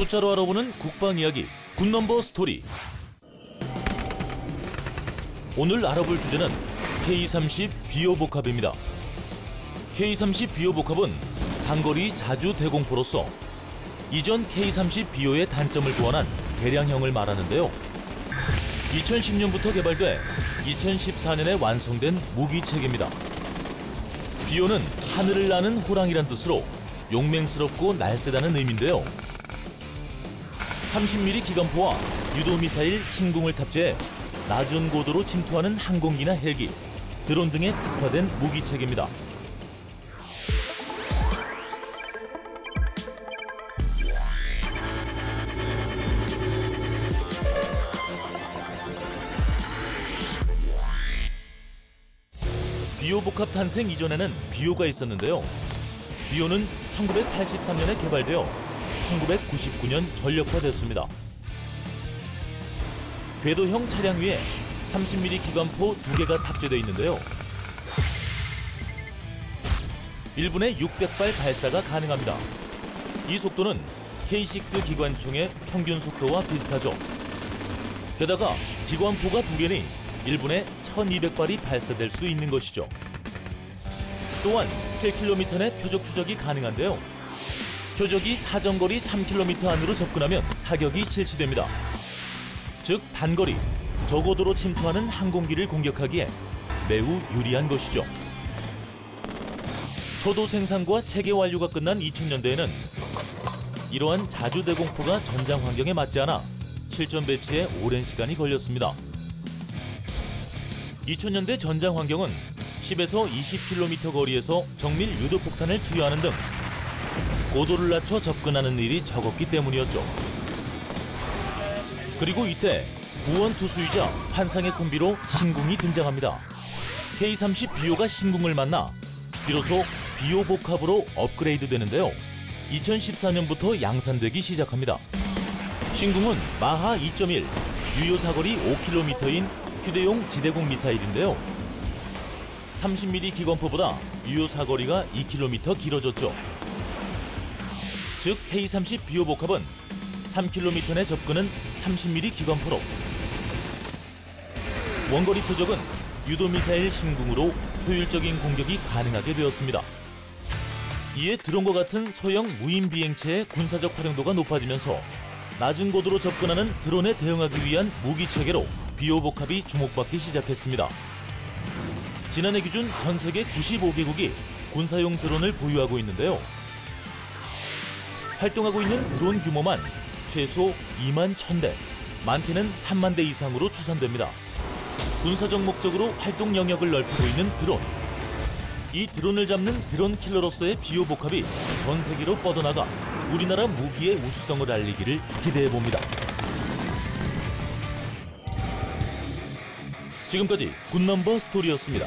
숫자로 알아보는 국방 이야기 Good Number Story 오늘 알아볼 주제는 K30 비호복합입니다. K30 비호복합은 단거리 자주 대공포로서 이전 K30 비호의 단점을 보완한 개량형을 말하는데요. 2010년부터 개발돼 2014년에 완성된 무기 체계입니다. 비호는 하늘을 나는 호랑이란 뜻으로 용맹스럽고 날쌔다는 의미인데요. 30mm 기관포와 유도미사일 흰궁을 탑재해 낮은 고도로 침투하는 항공기나 헬기, 드론 등에 특화된 무기체계입니다. 비오복합 탄생 이전에는 비오가 있었는데요. 비오는 1983년에 개발되어 1999년 전력화됐습니다. 궤도형 차량 위에 30mm 기관포 두 개가 탑재되어 있는데요. 1분에 600발 발사가 가능합니다. 이 속도는 K6 기관총의 평균 속도와 비슷하죠. 게다가 기관포가 두 개니 1분에 1200발이 발사될 수 있는 것이죠. 또한 7km 내 표적 추적이 가능한데요. 표적이 사정거리 3km 안으로 접근하면 사격이 실시됩니다. 즉 단거리, 저고도로 침투하는 항공기를 공격하기에 매우 유리한 것이죠. 초도 생산과 체계 완료가 끝난 2000년대에는 이러한 자주 대공포가 전장 환경에 맞지 않아 실전 배치에 오랜 시간이 걸렸습니다. 2000년대 전장 환경은 10에서 20km 거리에서 정밀 유도폭탄을 투여하는 등 고도를 낮춰 접근하는 일이 적었기 때문이었죠. 그리고 이때 구원 투수이자 환상의 콤비로 신궁이 등장합니다. K30 비오가 신궁을 만나 비로소 비오 복합으로 업그레이드 되는데요. 2014년부터 양산되기 시작합니다. 신궁은 마하 2.1, 유효 사거리 5km인 휴대용 지대공 미사일인데요. 30mm 기관포보다 유효 사거리가 2km 길어졌죠. 즉 K30 비오 복합은 3km 내 접근은 30mm 기관포로 원거리 표적은 유도미사일 신궁으로 효율적인 공격이 가능하게 되었습니다. 이에 드론과 같은 소형 무인 비행체의 군사적 활용도가 높아지면서 낮은 고도로 접근하는 드론에 대응하기 위한 무기 체계로 비오복합이 주목받기 시작했습니다. 지난해 기준 전 세계 95개국이 군사용 드론을 보유하고 있는데요. 활동하고 있는 드론 규모만 최소 2만 1000대, 많게는 3만 대 이상으로 추산됩니다. 군사적 목적으로 활동 영역을 넓히고 있는 드론. 이 드론을 잡는 드론 킬러로서의 비호복합이 전 세계로 뻗어나가 우리나라 무기의 우수성을 알리기를 기대해 봅니다. 지금까지 Good Number Story였습니다.